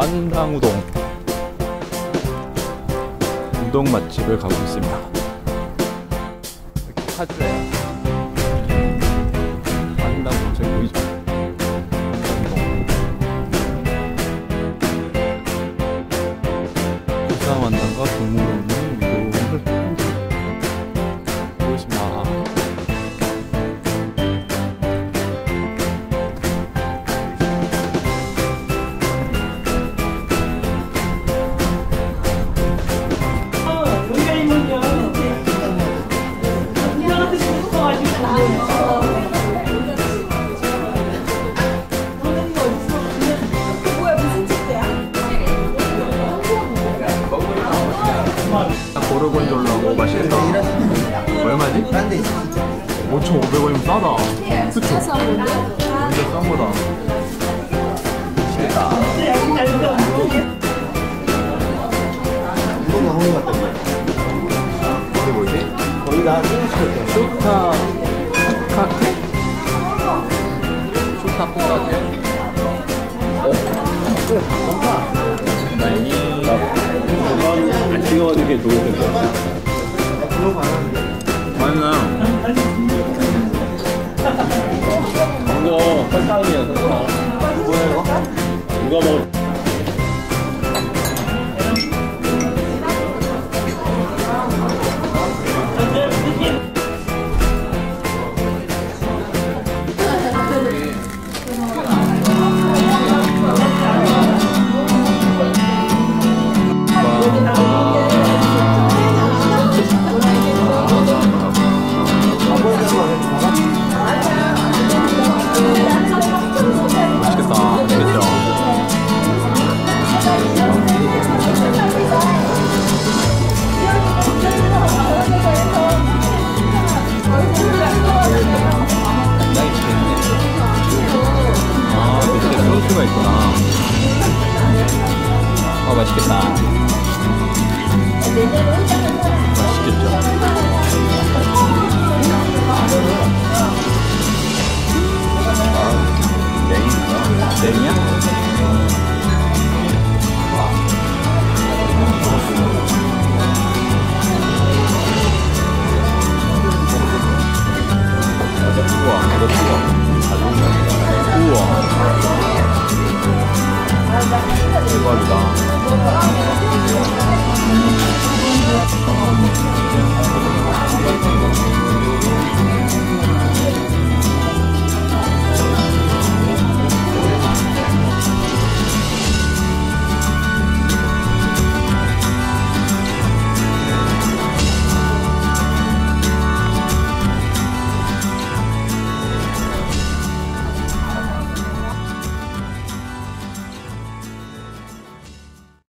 완당우동. 우동 맛집을 가고 있습니다. 이렇게 카드에 완당우동 저기 보이죠? 완당우동 부산 완당과 우동을 고르곤졸라 맛있겠다 얼마지? 5,500원이면 싸다 그쵸? 완전 싼 거다 이거 나오는 것 같던데. 이게 뭐지? 거의 다 쇼타 쇼카케? 쇼타 콩카케? 어? 나이 안 찍어가지고 이게 좋을 텐데. 맛있나요? 이거 설탕이야, 설탕. 뭐야, 이거? 뭐. 맛 아 맛있겠다 맛있겠죠? 냉이야? 우와, 이거 우와. 우 대박이다.